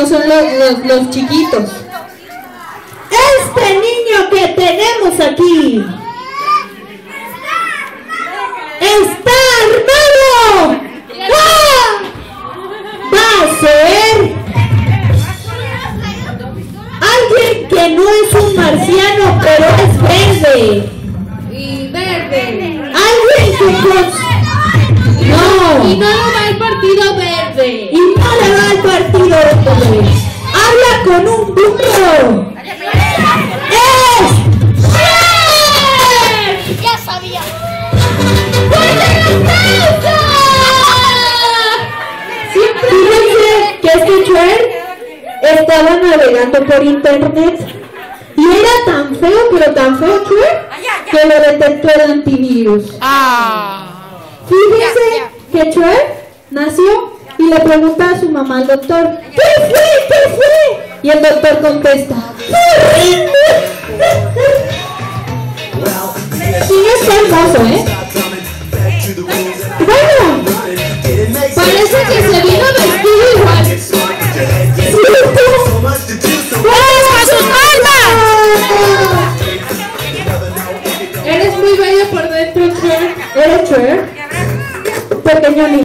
no son los, los, los chiquitos. Este niño que tenemos aquí está armado. ¡Ah! Va a ser alguien que no es un marciano, pero es verde. Y verde. Alguien que con... Habla con un burro. ¡Es! ¡Cher! Ya sabía. Fíjense que este Cher estaba navegando por internet y era tan feo, pero tan feo Cher, que lo detectó el antivirus. Fíjense que Cher nació y le pregunta a su mamá al doctor, ¿qué fue? ¿Qué fue? Y el doctor contesta. Sí, está hermoso, ¿eh? Bueno, Parece que se vino vestido igual. ¿cierto? ¡A sus palmas! Eres muy bello por dentro, Cher. ¿Eres Cher? Pequeño niño.